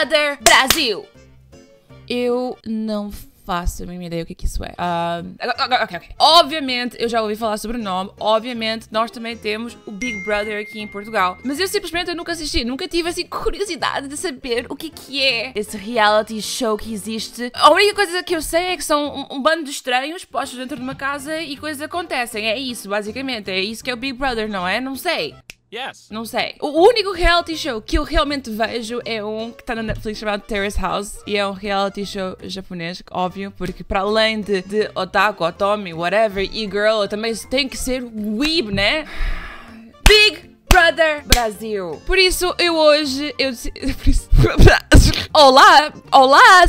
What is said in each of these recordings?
Brother Brasil. Eu não faço a mínima ideia o que, que isso é. Ah, ok, ok. Obviamente, eu já ouvi falar sobre o nome. Obviamente, nós também temos o Big Brother aqui em Portugal. Mas eu simplesmente eu nunca assisti. Nunca tive assim curiosidade de saber o que, que é esse reality show que existe. A única coisa que eu sei é que são um, um bando de estranhos postos dentro de uma casa e coisas acontecem. É isso, basicamente. É isso que é o Big Brother, não é? Não sei. Não sei. O único reality show que eu realmente vejo é um que está na Netflix chamado Terrace House. E é um reality show japonês, óbvio, porque para além de, de otaku, otome, whatever, e girl, também tem que ser weeb, né? Big Brother Brasil. Por isso, eu hoje. Eu, Olá! Olá!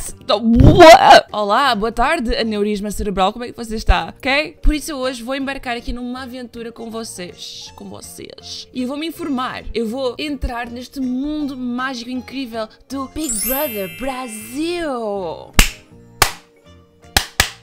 Olá, boa tarde, aneurisma cerebral, como é que você está? Ok? Por isso, hoje vou embarcar aqui numa aventura com vocês. Com vocês. E eu vou me informar. Eu vou entrar neste mundo mágico incrível do Big Brother Brasil.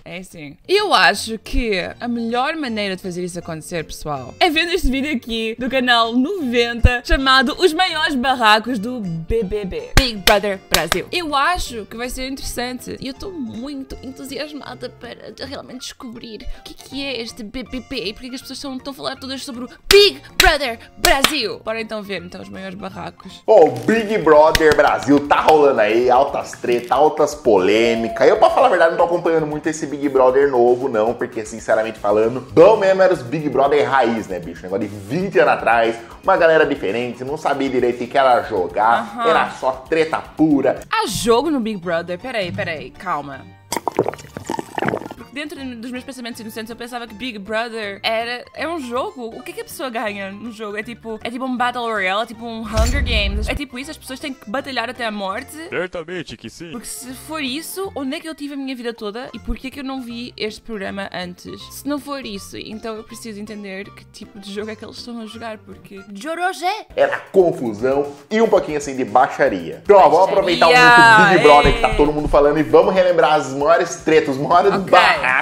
É assim. Eu acho que a melhor maneira de fazer isso acontecer, pessoal, é vendo este vídeo aqui do canal 90 chamado Os Maiores Barracos do BBB. Big Brother Brasil. Eu acho que vai ser interessante e eu estou muito entusiasmada para realmente descobrir o que, que é este BBB e porque as pessoas estão, estão a falar todas sobre o Big Brother Brasil. Bora então ver então os maiores barracos. Pô, o Big Brother Brasil tá rolando aí, altas tretas, altas polêmicas. Eu, pra falar a verdade, não tô acompanhando muito esse Big Brother novo, não, porque, sinceramente falando, bom mesmo era os Big Brother raiz, né, bicho? Negócio de 20 anos atrás, uma galera diferente, não sabia direito o que era jogar, Aham. era só treta pura. Há jogo no Big Brother? Peraí, peraí, calma. Dentro dos meus pensamentos inocentes eu pensava que Big Brother era é um jogo. O que é que a pessoa ganha no jogo? É tipo, é tipo um Battle Royale, é tipo um Hunger Games. É tipo isso, as pessoas têm que batalhar até a morte. Certamente que sim. Porque se for isso, onde é que eu tive a minha vida toda e por que é que eu não vi este programa antes? Se não for isso, então eu preciso entender que tipo de jogo é que eles estão a jogar, porque Jorojé! Era confusão e um pouquinho assim de baixaria. Então, ó, vamos aproveitar o momento Big Brother que tá ei. todo mundo falando e vamos relembrar as maiores tretas, os maiores Ok,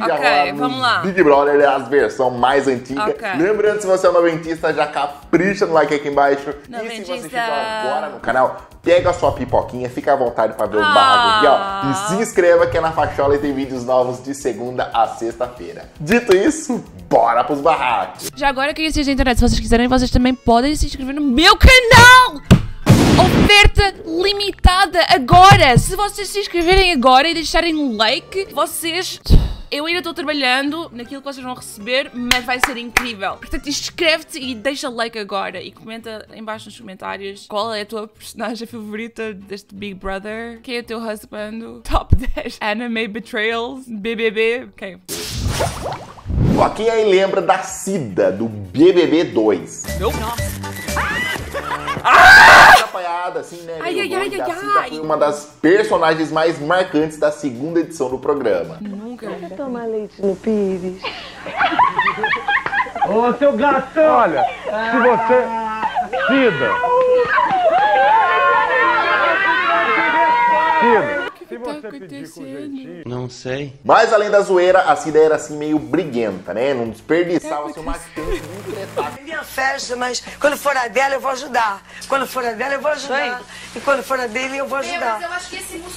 ok, agora vamos lá. Big Brother, as versões mais antigas. Ok. Lembrando, se você é noventista, já capricha no like aqui embaixo. E se você Noventista. chegou agora no canal, pega a sua pipoquinha, fica à vontade pra ver os Ah. barracos aqui, ó. E se inscreva que é na Fachola e tem vídeos novos de segunda a sexta-feira. Dito isso, bora pros barracos. Já agora, queria dizer da internet, se vocês quiserem, vocês também podem se inscrever no meu canal! Oferta limitada agora! Se vocês se inscreverem agora e deixarem um like, vocês. Eu ainda estou trabalhando naquilo que vocês vão receber, mas vai ser incrível. Portanto, inscreve-te e deixa like agora. E comenta em baixo nos comentários qual é a tua personagem favorita deste Big Brother. Quem é o teu husband? Top 10 anime betrayals? BBB? Quem aí lembra da Cida, do BBB 2? atrapalhada, Ai, ai, ai, doida. ai, foi uma das personagens mais marcantes da segunda edição do programa. Nunca. Tomar leite no pires. Ô, seu gatão! Olha, se você. Cida! Cida! Se tá você pedir com acontecendo? jeitinho. Não sei. Mas além da zoeira, a Cida era assim meio briguenta, né? Não desperdiçava assim, uma chance de tretar. Minha festa, mas quando for a dela eu vou ajudar. Quando for a dela eu vou ajudar. E quando for a dele eu vou ajudar.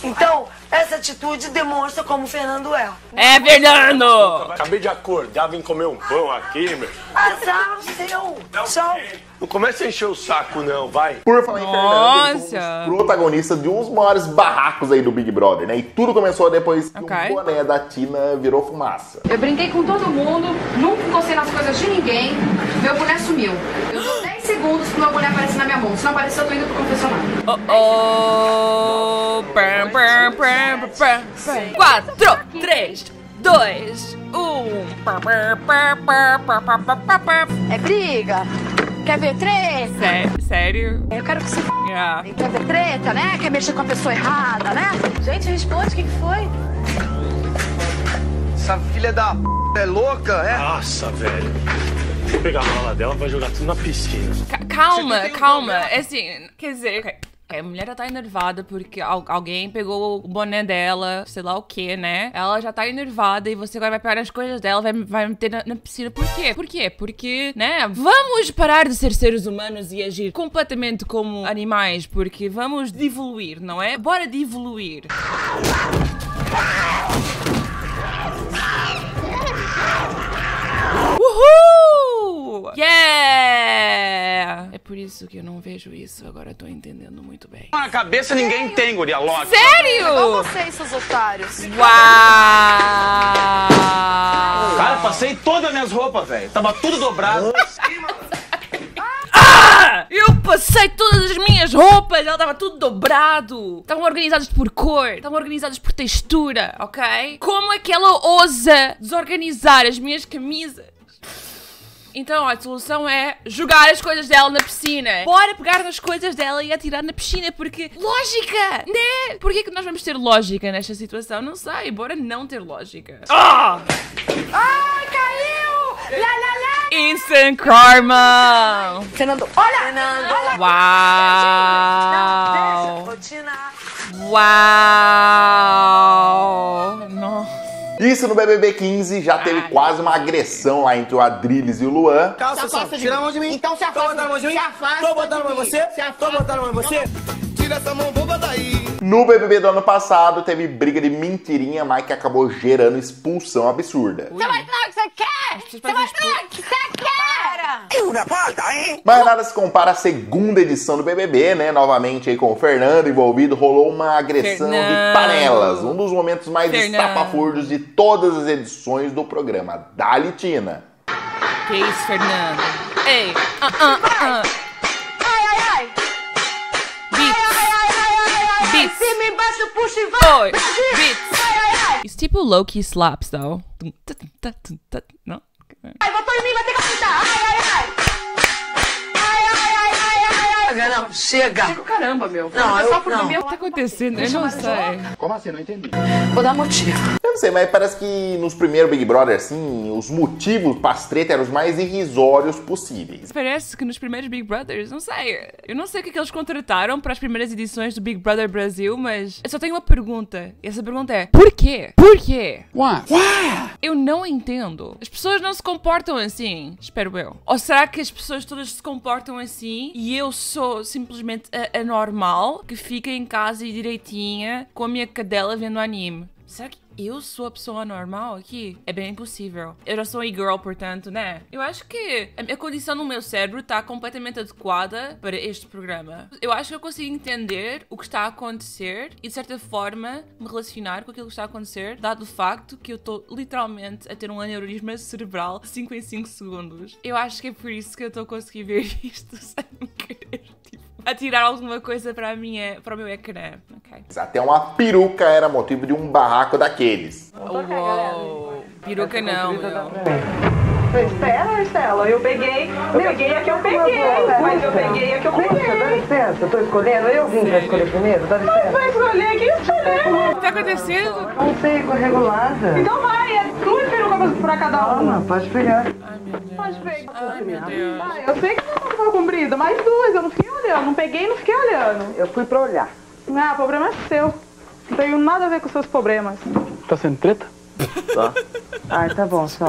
Então, essa atitude demonstra como o Fernando é. É, Fernando! Acabei de acordar, vim comer um pão aqui, meu. Azar seu. Tchau. Não começa a encher o saco, não, vai. Por falar Nossa. em Fernando, ele um protagonista de uns maiores barracos aí do Big Brother, né? E tudo começou depois que okay. um boné da Tina virou fumaça. Eu brinquei com todo mundo, nunca encostei nas coisas de ninguém, meu boné sumiu. Eu dou 10 segundos pro meu boné aparecer na minha mão. Se não aparecer, eu tô indo pro confessionário. Oh, oh. Pam, pam, pam, pam. 4, 3, 2, 1. É briga. Quer ver treta? Sé- Sério? Eu quero que você Yeah. quer ver treta, né? Quer mexer com a pessoa errada, né? Gente, responde, o que, que foi? Essa filha da p é louca, é? Nossa, velho. Vou pegar a mala dela, vai jogar tudo na piscina. Ca- Calma, calma. É assim, quer dizer. A mulher já tá enervada porque al- alguém pegou o boné dela, sei lá o que, né? Ela já tá enervada e você agora vai pegar as coisas dela, vai, vai meter na, na piscina. Por quê? Por quê? Porque, né? Vamos parar de ser seres humanos e agir completamente como animais, porque vamos evoluir, não é? Bora de evoluir. Uhul! Yeah! Por isso que eu não vejo isso, agora eu tô entendendo muito bem. Na cabeça ninguém tem, guria louca. Sério? vocês, seus otários. Uau! Cara, passei todas as minhas roupas, velho. Tava tudo dobrado. Ah! Eu passei todas as minhas roupas, ela tava tudo dobrado. Estavam organizadas por cor, estavam organizadas por textura, ok? Como é que ela ousa desorganizar as minhas camisas? Então, a solução é jogar as coisas dela na piscina. Bora pegar nas coisas dela e atirar na piscina, porque. Lógica! Né? Por que, que nós vamos ter lógica nesta situação? Não sei, bora não ter lógica. Ah! Ai, caiu! Lá, lá, lá! Instant Karma! Fernando, olha! Fernando, olha! Uau! Uau! Nossa. Isso no BBB 15 já teve quase uma agressão lá entre o Adrilles e o Luan. Calça, só. Tira a mão de mim. Então se afasta. Tô botando a mão de mim. Se afasta Tô botando a mão em você. Se afasta Tô botando a mão em você. Tira essa mão boba daí. No BBB do ano passado teve briga de mentirinha, mas que acabou gerando expulsão absurda. Você vai falar o que você quer! Você vai falar o que você quer! Mas nada se compara à segunda edição do BBB, né? Novamente aí com o Fernando envolvido, rolou uma agressão de Fernando. panelas. Um dos momentos mais Fernando. estapafúrdios de todas as edições do programa. Dali Tina. Que isso, Fernando? Ei! Ah, ah, ah. Ai, ai, ai! Beats! Beats. Cima, embaixo, puxa e vai! Oi! Beats! Ai, ai, ai! It's tipo low-key slaps, though. Não? Ai, botou em mim, vai ter que apitar! Ai, ai, ai! Ai, ai, ai, ai, ai! Não, chega. Caramba, meu. Não, eu, não. O que tá acontecendo? Eu não sei. Vou dar motivo. Eu não sei, mas parece que nos primeiros Big Brother, assim, os motivos para as tretas eram os mais irrisórios possíveis. Parece que nos primeiros Big Brothers, não sei. Eu não sei o que, é que eles contrataram para as primeiras edições do Big Brother Brasil, mas eu só tenho uma pergunta. E essa pergunta é: por quê? Por quê? Why? Eu não entendo. As pessoas não se comportam assim, espero eu. Ou será que as pessoas todas se comportam assim e eu sou simplesmente a, a normal que fica em casa e direitinha com a minha cadela vendo anime? Será que eu sou a pessoa normal aqui? É bem impossível. Eu já sou e-girl, portanto, né? Eu acho que a, a condição no meu cérebro está completamente adequada para este programa. Eu acho que eu consigo entender o que está a acontecer e, de certa forma, me relacionar com aquilo que está a acontecer, dado o facto que eu estou literalmente a ter um aneurisma cerebral 5 em 5 segundos. Eu acho que é por isso que eu estou a conseguir ver isto sem querer, atirar alguma coisa para, a minha, para o meu ecrã. Ok. Até uma peruca era motivo de um barraco daqueles. Uou. Peruca não, meu. Estela, Estela, eu peguei, eu peguei a que eu peguei, mas eu peguei a que eu peguei. Dá licença, eu tô escolhendo, eu vim pra escolher primeiro, dá licença. Vai escolher quem escolher. O que tá acontecendo? Não sei, regulada. Então vai, perucas pra cada uma. Toma, pode pegar. Pode pegar. Ai, meu Deus. Ah, eu sei que não foi comprida, mas duas, eu não fiquei olhando, não peguei e não fiquei olhando. Eu fui pra olhar. Ah, o problema é seu. Não tenho nada a ver com os seus problemas. Tá sendo treta? Ai, tá bom, só.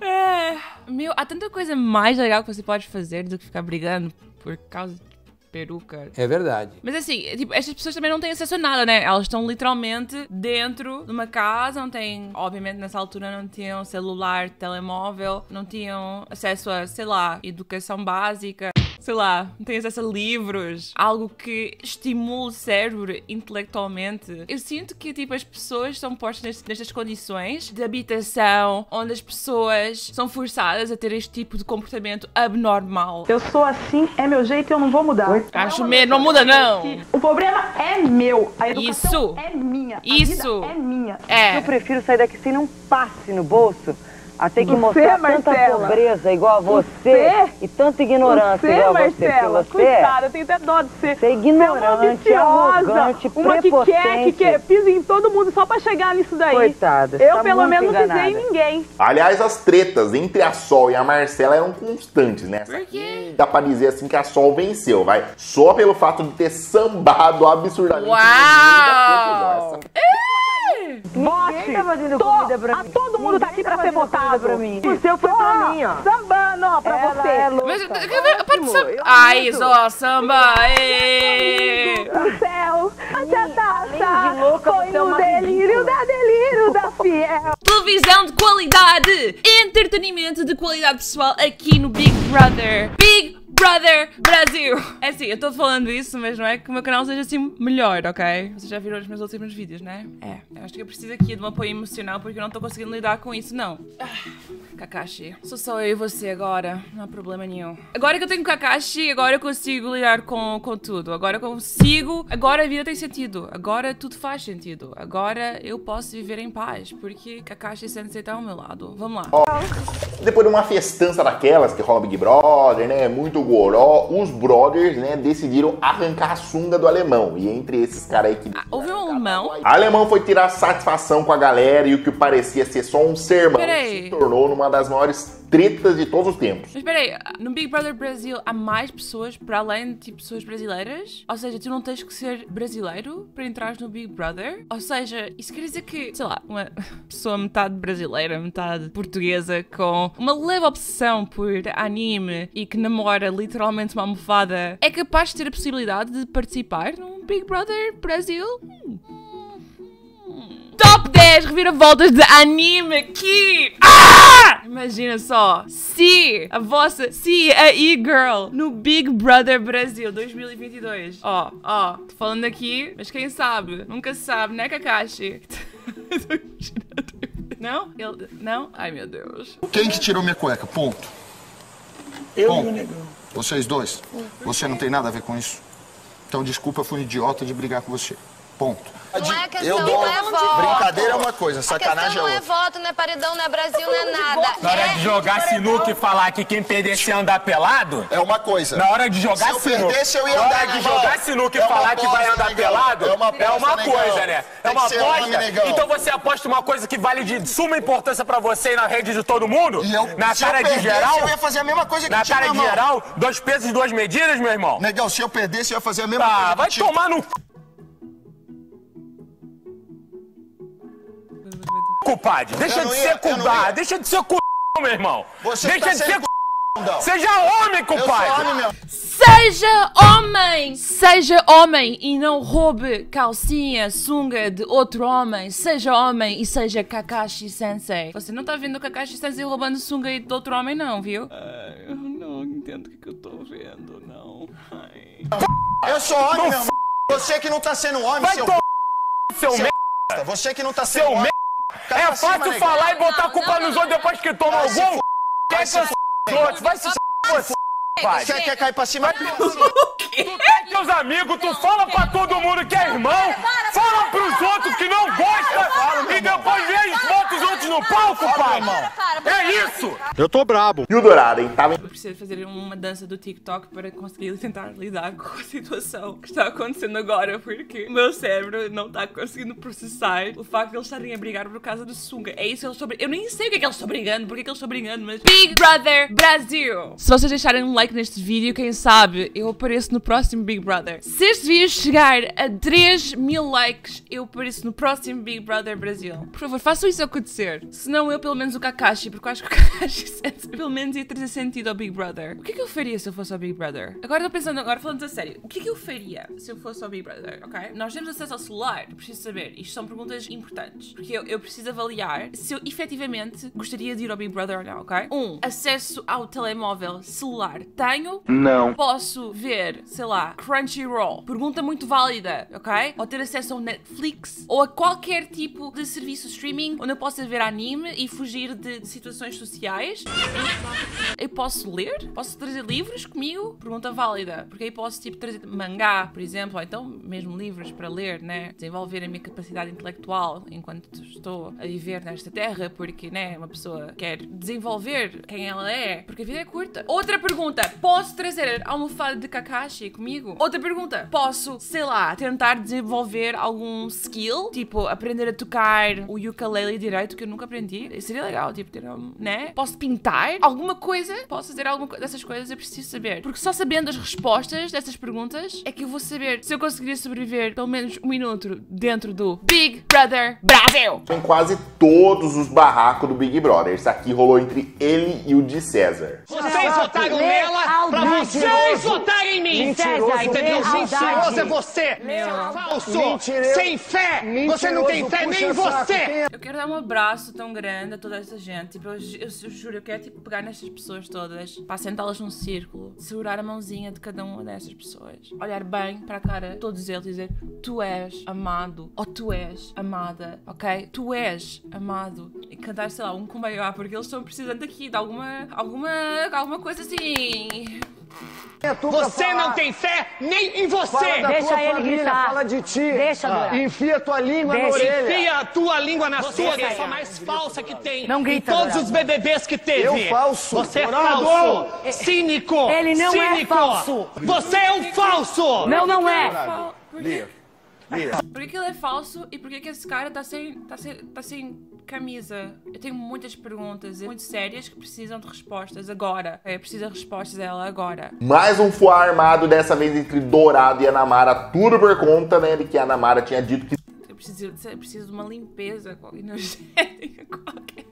É, meu, há tanta coisa mais legal que você pode fazer do que ficar brigando por causa de peruca. É verdade. Mas assim, tipo, estas pessoas também não têm acesso a nada, né? Elas estão literalmente dentro de uma casa, não têm, obviamente nessa altura não tinham celular, telemóvel, não tinham acesso a, sei lá, educação básica. Sei lá, não têm acesso a livros, algo que estimule o cérebro intelectualmente. Eu sinto que, tipo, as pessoas são postas nest- nestas condições de habitação, onde as pessoas são forçadas a ter este tipo de comportamento abnormal. Eu sou assim, é meu jeito e eu não vou mudar. Acho mesmo, não muda não. O problema é meu. A educação Isso. é minha. A Isso. vida é minha. É. Eu prefiro sair daqui sem um passe no bolso. Até que Você, mostrar tanta Marcela. pobreza igual a você, Você? e tanta ignorância Você, igual a você. Marcela, você coitada, eu tenho até dó de você. Você é ignorante, Você é uma ambiciosa, arrogante, uma que quer, que quer, pisa em todo mundo só pra chegar nisso daí. Coitada, Eu, tá pelo menos, não pisei enganada. em ninguém. Aliás, as tretas entre a Sol e a Marcela eram constantes, né? Por quê? Dá pra dizer assim que a Sol venceu, vai. Só pelo fato de ter sambado absurdamente. Uau! Vote! tá fazendo Tô- comida pra a mim. todo mundo tá aqui Ninguém pra tá ser fazendo comida votado. pra mim. O seu foi pra mim, ó. Sambando, ó, pra Ela você. é louca. Mas, Ótimo, pode samba. eu Ai, só samba! ê! do céu, a taça, louca, foi é o uma delírio da delírio da fiel. Televisão de qualidade! Entretenimento de qualidade pessoal aqui no Big Brother. Big Brother Brasil! É assim, eu tô falando isso, mas não é que o meu canal seja assim melhor, ok? Vocês já viram os meus últimos vídeos, né? É, eu acho que eu preciso aqui de um apoio emocional porque eu não tô conseguindo lidar com isso, não. Ah, Kakashi, sou só eu e você agora, não há problema nenhum. Agora que eu tenho Kakashi, agora eu consigo lidar com, com tudo. Agora eu consigo, agora a vida tem sentido. Agora tudo faz sentido. Agora eu posso viver em paz porque Kakashi Sensei tá ao meu lado. Vamos lá. Depois de uma festança daquelas que rola Big Brother, né? Muito goró, os brothers, né, decidiram arrancar a sunga do alemão. E entre esses caras aí que. Houve um alemão? Alemão foi tirar satisfação com a galera e o que parecia ser só um sermão Peraí. se tornou numa das maiores tretas de todos os tempos. Mas peraí, no Big Brother Brasil há mais pessoas para além de tipo, pessoas brasileiras? Ou seja, tu não tens que ser brasileiro para entrar no Big Brother? Ou seja, isso quer dizer que, sei lá, uma pessoa metade brasileira, metade portuguesa, com uma leve obsessão por anime e que namora literalmente uma almofada, é capaz de ter a possibilidade de participar num Big Brother Brasil? Hum. Top 10 reviravoltas de anime aqui! Ah! Imagina só, se a vossa, se a e-girl no Big Brother Brasil 2022. Ó, ó, tô falando aqui, mas quem sabe? Nunca se sabe, né, Kakashi? Não? Ele, não? Ai, meu Deus. Quem que tirou minha cueca? Ponto. Eu Ponto. e o negão. Vocês dois. Você não tem nada a ver com isso. Então, desculpa, eu fui um idiota de brigar com você. Ponto. Não é questão, eu dou... não é voto. Brincadeira é uma coisa, A sacanagem questão é não é outra. voto, não é paredão, não é Brasil, não é nada. Na hora de jogar sinuca e falar que quem perdesse ia andar pelado? É uma coisa. Na hora de jogar Se eu sinuca. perdesse, eu ia Na andar hora de jogar sinuca e É uma falar que vai andar negão. pelado? É uma aposta, negão. coisa, né? É uma aposta. Então você aposta uma coisa que vale de suma importância pra você e na rede de todo mundo? E eu, na eu cara de perdesse, geral? eu ia fazer a mesma coisa que Na cara de geral, dois pesos e duas medidas, meu irmão? Negão, se eu perdesse, eu ia fazer a mesma Ah, coisa vai o Tito. tomar no c... Culpade, deixa de ser ia. deixa de ser c... meu irmão. Você deixa tá de ser c... c... Não. Seja homem, mesmo. Seja homem! Seja homem e não roube calcinha, sunga de outro homem. Seja homem e seja Kakashi Sensei. Você não tá vendo o Kakashi Sensei roubando sunga de outro homem, não, viu? eu não entendo o que, eu tô vendo, não. Eu sou homem, meu irmão. Você que não tá sendo homem, Vai seu seu seu merda. Você que não tá sendo Seu homem. É cima, fácil falar e botar a culpa nos outros depois que toma Vai se algum. f- Quer vai que eu outros? Vai se f... você, pai. Você quer cair pra cima? Tu tem teus amigos, tu fala pra todo mundo que é irmão, fala pros outros que não gosta e depois vem e bota os outros no palco, pai. É isso! Eu tô brabo. E o Dourado, hein? Tava Eu preciso fazer uma dança do TikTok para conseguir tentar lidar com a situação que está acontecendo agora, porque o meu cérebro não está conseguindo processar o facto de eles estarem a brigar por causa do sunga. É isso que eles estão brigando. Eu nem sei o que é que eles estão brigando, porque que eles estão brigando, mas. Big Brother Brasil! Se vocês deixarem um like neste vídeo, quem sabe eu apareço no próximo Big Brother. Se este vídeo chegar a 3 mil likes, eu apareço no próximo Big Brother Brasil. Por favor, façam isso acontecer. Se não, eu pelo menos o Kakashi, porque eu acho que o Kakashi pelo menos ia trazer sentido ao Big Brother. O que é que eu faria se eu fosse ao Big Brother? Agora estou pensando, agora falando a sério, o que é que eu faria se eu fosse ao Big Brother, ok? Nós temos acesso ao celular, preciso saber. Isto são perguntas importantes, porque eu, eu preciso avaliar se eu efetivamente gostaria de ir ao Big Brother ou não, ok? Um, acesso ao telemóvel celular. Tenho? Não. Posso ver, sei lá, Crunchyroll. Pergunta muito válida, ok? Ou ter acesso Netflix ou a qualquer tipo de serviço streaming onde eu possa ver anime e fugir de situações sociais. Eu posso ler? Posso trazer livros comigo? Pergunta válida. Porque aí posso, tipo, trazer mangá, por exemplo, ou então mesmo livros para ler, né? Desenvolver a minha capacidade intelectual enquanto estou a viver nesta terra, porque, né, uma pessoa quer desenvolver quem ela é, porque a vida é curta. Outra pergunta: posso trazer almofada de Kakashi comigo? Outra pergunta: posso, sei lá, tentar desenvolver algum skill? Tipo, aprender a tocar o ukulele direito, que eu nunca aprendi. Seria legal, tipo, ter um, né? Posso pintar? Alguma coisa? Posso fazer alguma co- dessas coisas? Eu preciso saber. Porque só sabendo as respostas dessas perguntas é que eu vou saber se eu conseguiria sobreviver pelo menos um minuto dentro do Big Brother Brasil. Em quase todos os barracos do Big Brother. Isso aqui rolou entre ele e o de César. Vocês votaram nela pra vocês votarem em mim. Mentiroso, Entendeu? lealdade. Mentiroso é você. Meu. Falso. Mentiroso. Sem fé. Você não tem fé nem em você. Eu quero dar um abraço tão grande a toda essa gente. Tipo, eu, eu ju- juro, eu quero tipo, pegar nestas pessoas todas, para sentá-las num círculo, segurar a mãozinha de cada uma dessas pessoas, olhar bem para a cara de todos eles e dizer: Tu és amado, ou tu és amada, ok? Tu és amado. E cantar, sei lá, um kumbaya, porque eles estão precisando aqui de alguma, alguma, alguma coisa assim. Você não tem fé nem em você. Fala da Deixa tua ele família, gritar. fala de ti. Deixa, Dora. Enfia tua língua na Deixa. orelha. Enfia a tua língua na Você sua, é que é a mais falsa que tem. Não grita, Em todos os BBBs que teve. Eu falso. Você é Dourado. falso. Cínico. Ele não é Cínico. falso. Você é um falso. Não, não é. Por que, por que que ele é falso e por que que esse cara tá sem, tá sem, tá sem camisa? Eu tenho muitas perguntas muito sérias que precisam de respostas agora. Eu preciso de respostas dela agora. Mais um fuá armado, dessa vez entre Dourado e Anamara, tudo por conta, né, de que a Anamara tinha dito que Eu preciso, eu preciso de uma limpeza energética qualquer.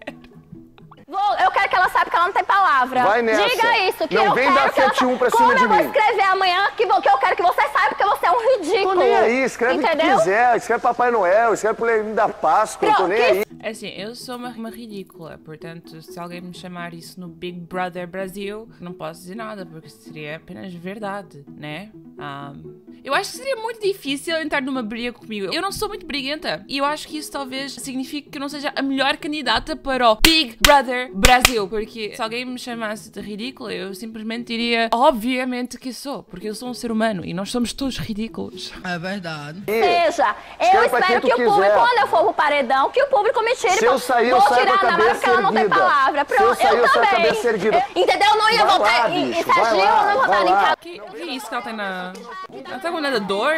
Vou, eu quero que ela saiba que ela não tem palavra. Vai nessa. Diga isso, que Não eu vem quero dar que ela 7-1 pra Como cima de eu vou mim. escrever amanhã que, vo- que eu quero que você saiba que você é um ridículo. Tô nem aí, escreve o que quiser, escreve Papai Noel, escreve pro Leão da Páscoa, eu tô nem aí. É assim, eu sou uma, uma ridícula, portanto, se alguém me chamar isso no Big Brother Brasil, não posso dizer nada, porque seria apenas verdade, né? Ahm, eu acho que seria muito difícil entrar numa briga comigo. Eu não sou muito briguenta, e eu acho que isso talvez signifique que eu não seja a melhor candidata para o Big Brother Brasil, porque se alguém me chamasse de ridícula, eu simplesmente diria, obviamente que sou, porque eu sou um ser humano e nós somos todos ridículos. É verdade. Seja, eu espero quem tu que o público, quiser. quando eu for pro paredão, que o público me tire. Se eu sair, eu Vou saio tirar com a cabeça porque ela não tem erguida. palavra. Se eu Pronto, sair, eu saio com a também. cabeça erguida. Eu- entendeu? Eu não ia Vai lá, votar em, em bicho, Serginho, lá, eu não ia votar vai em lá. Ca- Que, que é isso que ela tem na. Ela tá com um nadador?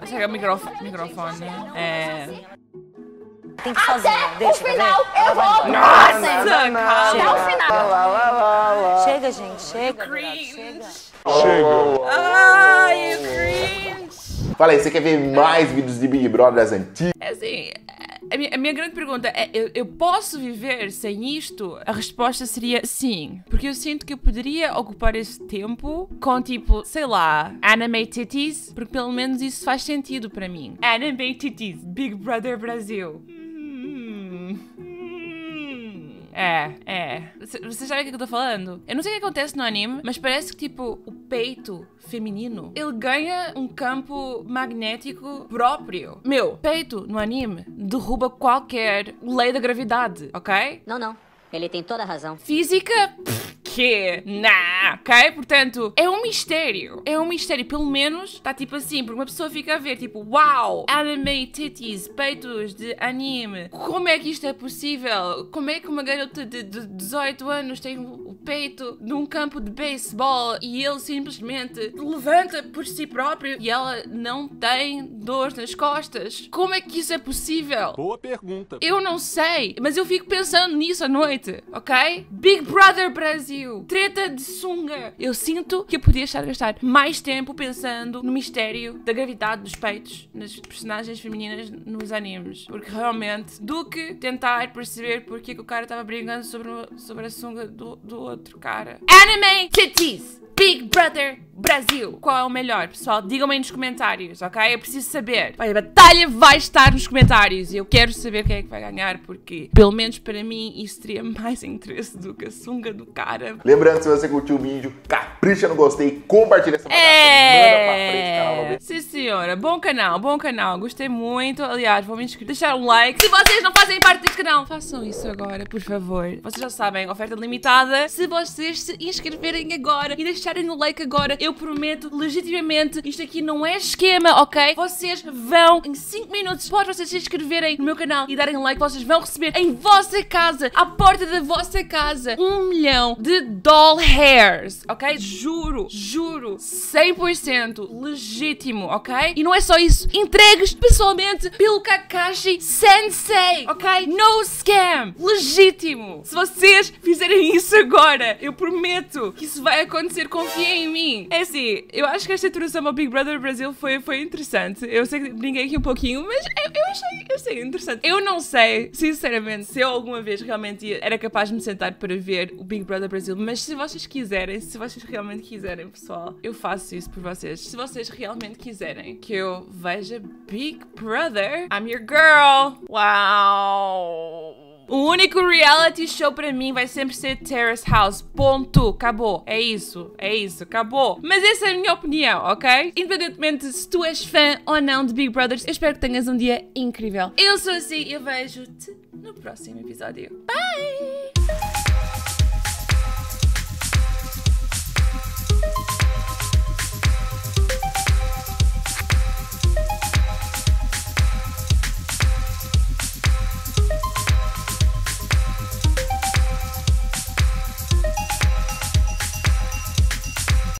Acho que é o microfone. microfone. É. Tem que fazer. Até Deixa, o final, tá eu vou. Nossa, Até cara! o final. Lá, lá, lá, lá. Chega, gente, chega. Cringe. chega. Ai, eu cringe! Fala aí, você quer ver mais vídeos de Big Brother das antigas? É assim. A minha, a minha grande pergunta é: eu, eu posso viver sem isto? A resposta seria sim. Porque eu sinto que eu poderia ocupar esse tempo com, tipo, sei lá, anime titties, porque pelo menos isso faz sentido para mim. Anime titties, Big Brother Brasil. É, é. C- Você sabe o que eu tô falando? Eu não sei o que acontece no anime, mas parece que, tipo, o peito feminino, ele ganha um campo magnético próprio. Meu, peito no anime derruba qualquer lei da gravidade, ok? Não, não. Ele tem toda a razão. Física? Pff, que? Nah, ok? Portanto, é um mistério. É um mistério. Pelo menos tá tipo assim, porque uma pessoa fica a ver, tipo, uau, anime titties, peitos de anime. Como é que isto é possível? Como é que uma garota de, de 18 anos tem o peito num campo de beisebol e ele simplesmente levanta por si próprio e ela não tem dores nas costas? Como é que isso é possível? Boa pergunta. Eu não sei, mas eu fico pensando nisso à noite, ok? Big Brother Brasil, treta de sunga. Eu sinto que eu podia estar a gastar mais tempo pensando no mistério da gravidade dos peitos nas personagens femininas nos animes. Porque realmente, do que tentar perceber porque que o cara estava brigando sobre, sobre a sunga do, do outro cara. Anime Titties! Big Brother Brasil. Qual é o melhor, pessoal? Digam-me aí nos comentários, ok? Eu preciso saber. A batalha vai estar nos comentários e eu quero saber quem é que vai ganhar, porque, pelo menos para mim, isso teria mais interesse do que a sunga do cara. Lembrando, se você curtiu o vídeo, capricha no gostei, compartilha essa É. manda pra frente, canal Yeah. Sim, senhora. Bom canal, bom canal. Gostei muito. Aliás, vou me inscrever. Deixar um like. Se vocês não fazem parte deste canal, façam isso agora, por favor. Vocês já sabem, oferta limitada. Se vocês se inscreverem agora e deixarem o like agora, eu prometo legitimamente, isto aqui não é esquema, ok? Vocês vão, em 5 minutos, após vocês se inscreverem no meu canal e darem like, vocês vão receber em vossa casa, à porta da vossa casa, um milhão de doll hairs, ok? Juro, juro, 100% legítimo, ok? E não é só isso, entregues pessoalmente pelo Kakashi Sensei, ok? No scam, legítimo. Se vocês fizerem isso agora, eu prometo que isso vai acontecer, confiem em mim. É assim, eu acho que esta introdução ao Big Brother Brasil foi, foi interessante. Eu sei que brinquei aqui um pouquinho, mas eu, eu achei, eu interessante. Eu não sei, sinceramente, se eu alguma vez realmente era capaz de me sentar para ver o Big Brother Brasil, mas se vocês quiserem, se vocês realmente quiserem, pessoal, eu faço isso por vocês. Se vocês realmente quiserem que eu veja Big Brother, I'm your girl. Uau! O único reality show para mim vai sempre ser Terrace House. Ponto. Acabou. É isso. É isso. Acabou. Mas essa é a minha opinião, ok? Independentemente se tu és fã ou não de Big Brothers, eu espero que tenhas um dia incrível. Eu sou assim e eu vejo-te no próximo episódio. Bye!